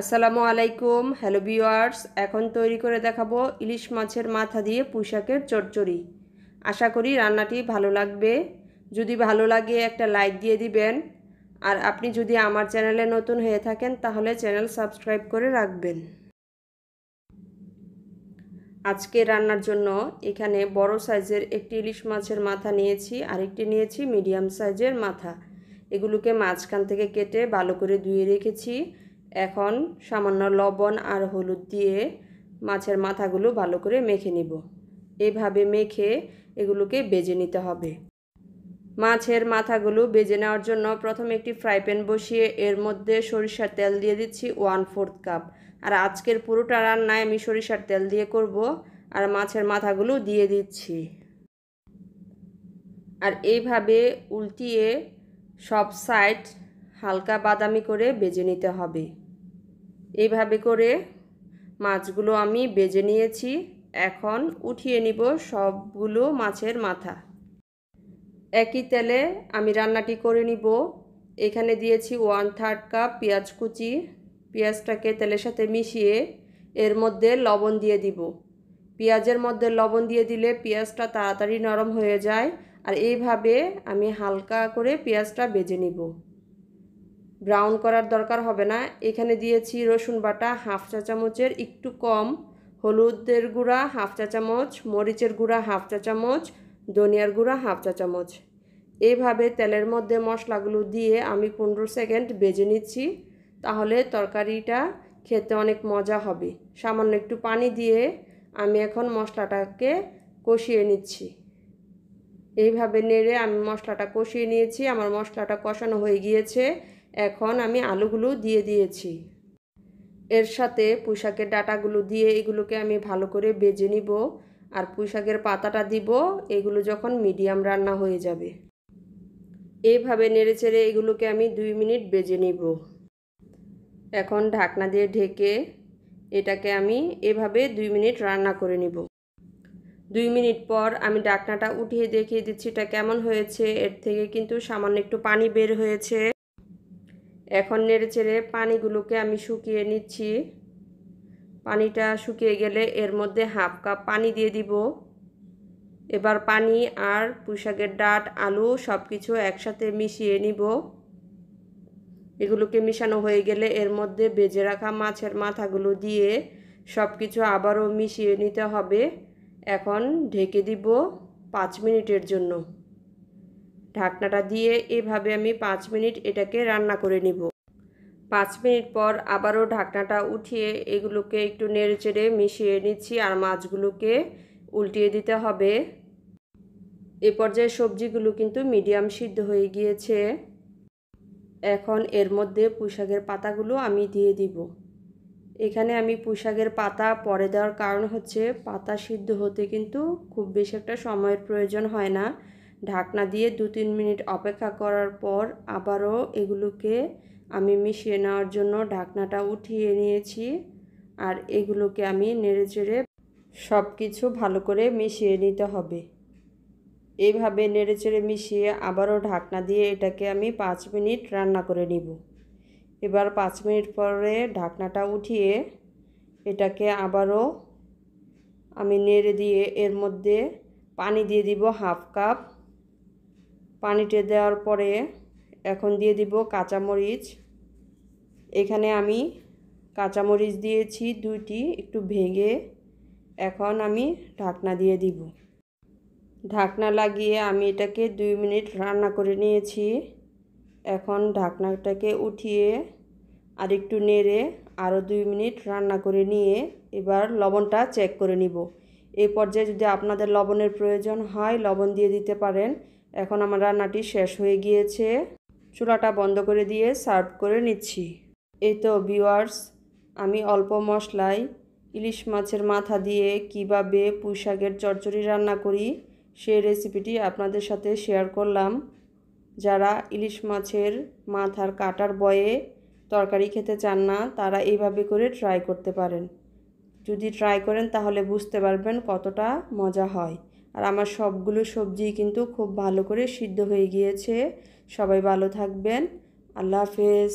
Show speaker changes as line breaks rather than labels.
আসসালামু আলাইকুম, hello viewers. এখন তৈরি করে দেখাবো ইলিশ মাছের মাথা দিয়ে পুঁইশাকের চচ্চড়ি। আশা করি রান্নাটি ভালো লাগবে। যদি ভালো লাগে একটা লাইক দিয়ে দিবেন। আর আপনি যদি আমার চ্যানেলে নতুন হয়ে থাকেন, তাহলে চ্যানেল সাবস্ক্রাইব করে রাখবেন। আজকে রান্নার জন্য এখানে বড় সাইজের একটি ইলিশ মাছের মাথা নিয়েছি, আর একটি নিয়েছি মিডিয়াম সাইজের মাথা। এগুলোকে মাঝখান থেকে কেটে ভালো করে ধুয়ে রেখেছি। এখন সামান্য লবণ আর হলুদ দিয়ে মাছের মাথাগুলো ভালো করে মেখে নিব। এভাবে মেখে এগুলোকে বেজে নিতে হবে। মাছের মাথাগুলো বেজে নেওয়ার জন্য প্রথমে একটি ফ্রাই প্যান বসিয়ে এর মধ্যে সরিষার তেল দিয়ে দিচ্ছি ওয়ান ফোর্থ কাপ। আর আজকের পুরোটা রান্নায় আমি সরিষার তেল দিয়ে করব আর মাছের মাথাগুলো দিয়ে দিচ্ছি। আর এইভাবে উল্টিয়ে সব সাইড হালকা বাদামি করে বেজে নিতে হবে। এইভাবে করে মাছগুলো আমি বেজে নিয়েছি। এখন উঠিয়ে নিব সবগুলো মাছের মাথা। একই তেলে আমি রান্নাটি করে নিব। এখানে দিয়েছি ওয়ান থার্ড কাপ পেঁয়াজ কুচি। পেঁয়াজটাকে তেলের সাথে মিশিয়ে এর মধ্যে লবণ দিয়ে দিব। পেঁয়াজের মধ্যে লবণ দিয়ে দিলে পেঁয়াজটা তাড়াতাড়ি নরম হয়ে যায়। আর এইভাবে আমি হালকা করে পেঁয়াজটা বেজে নিব। ব্রাউন করার দরকার হবে না। এখানে দিয়েছি রসুন বাটা, হাফ চা চামচের একটু কম হলুদের গুঁড়া, হাফ চা চামচ, মরিচের গুঁড়া, হাফ চা চামচ, ধনিয়ার গুঁড়া, হাফ চা চামচ। এইভাবে তেলের মধ্যে মশলাগুলো দিয়ে আমি পনেরো সেকেন্ড বেজে নিচ্ছি, তাহলে তরকারিটা খেতে অনেক মজা হবে। সামান্য একটু পানি দিয়ে আমি এখন মশলাটাকে কষিয়ে নিচ্ছি। এইভাবে নেড়ে আমি মশলাটা কষিয়ে নিয়েছি, আমার মশলাটা কষানো হয়ে গিয়েছে। এখন আমি আলুগুলো দিয়ে দিয়েছি। এর সাথে পুঁইশাকের ডাটাগুলো দিয়ে এগুলোকে আমি ভালো করে বেজে নিব আর পুঁইশাকের পাতাটা দিব, এগুলো যখন মিডিয়াম রান্না হয়ে যাবে। এইভাবে নেড়ে চেড়ে এগুলোকে আমি দুই মিনিট বেজে নিব। এখন ঢাকনা দিয়ে ঢেকে এটাকে আমি এভাবে দুই মিনিট রান্না করে নিব। দুই মিনিট পর আমি ডাকনাটা উঠিয়ে দেখিয়ে দিচ্ছি এটা কেমন হয়েছে। এর থেকে কিন্তু সামান্য একটু পানি বের হয়েছে। এখন নেড়ে চেড়ে পানিগুলোকে আমি শুকিয়ে নিচ্ছি। পানিটা শুকিয়ে গেলে এর মধ্যে হাফ কাপ পানি দিয়ে দিব। এবার পানি আর পুঁশাকের ডাট, আলু সব কিছু একসাথে মিশিয়ে নিব। এগুলোকে মিশানো হয়ে গেলে এর মধ্যে বেজে রাখা মাছের মাথাগুলো দিয়ে সব কিছু আবারও মিশিয়ে নিতে হবে। এখন ঢেকে দিব পাঁচ মিনিটের জন্য। ঢাকনাটা দিয়ে এভাবে আমি পাঁচ মিনিট এটাকে রান্না করে নিব। পাঁচ মিনিট পর আবারও ঢাকনাটা উঠিয়ে এগুলোকে একটু নেড়ে চেড়ে মিশিয়ে নিচ্ছি আর মাছগুলোকে উল্টিয়ে দিতে হবে। এ পর্যায়ে সবজিগুলো কিন্তু মিডিয়াম সিদ্ধ হয়ে গিয়েছে। এখন এর মধ্যে পুঁইশাকের পাতাগুলো আমি দিয়ে দিব। এখানে আমি পুঁইশাকের পাতা পরে দেওয়ার কারণ হচ্ছে পাতা সিদ্ধ হতে কিন্তু খুব বেশি একটা সময়ের প্রয়োজন হয় না। ঢাকনা দিয়ে দু তিন মিনিট অপেক্ষা করার পর আবারও এগুলোকে আমি মিশিয়ে নেওয়ার জন্য ঢাকনাটা উঠিয়ে নিয়েছি আর এগুলোকে আমি নেড়ে চেড়ে সব কিছু ভালো করে মিশিয়ে নিতে হবে। এইভাবে নেড়ে চেড়ে মিশিয়ে আবারও ঢাকনা দিয়ে এটাকে আমি পাঁচ মিনিট রান্না করে নিব। এবার পাঁচ মিনিট পরে ঢাকনাটা উঠিয়ে এটাকে আবারও আমি নেড়ে দিয়ে এর মধ্যে পানি দিয়ে দিব হাফ কাপ পানিতে দেওয়ার পরে এখন দিয়ে দিব কাঁচামরিচ। এখানে আমি কাঁচামরিচ দিয়েছি দুইটি, একটু ভেঙে। এখন আমি ঢাকনা দিয়ে দিব। ঢাকনা লাগিয়ে আমি এটাকে দুই মিনিট রান্না করে নিয়েছি। এখন ঢাকনাটাকে উঠিয়ে আর একটু নেড়ে আরও দুই মিনিট রান্না করে নিয়ে এবার লবণটা চেক করে নিব। এই পর্যায়ে যদি আপনাদের লবণের প্রয়োজন হয়, লবণ দিয়ে দিতে পারেন। এখন আমার রান্নাটি শেষ হয়ে গিয়েছে। চুলাটা বন্ধ করে দিয়ে সার্ভ করে নিচ্ছি। এই তো ভিওয়ার্স আমি অল্প মশলায় ইলিশ মাছের মাথা দিয়ে কীভাবে পুঁইশাকের চচ্চড়ি রান্না করি, সেই রেসিপিটি আপনাদের সাথে শেয়ার করলাম। যারা ইলিশ মাছের মাথার কাটার বয়ে তরকারি খেতে চান না, তারা এইভাবে করে ট্রাই করতে পারেন। যদি ট্রাই করেন, তাহলে বুঝতে পারবেন কতটা মজা হয়। আর আমার সবগুলো সবজি কিন্তু খুব ভালো করে সিদ্ধ হয়ে গিয়েছে। সবাই ভালো থাকবেন। আল্লাহ হাফেজ।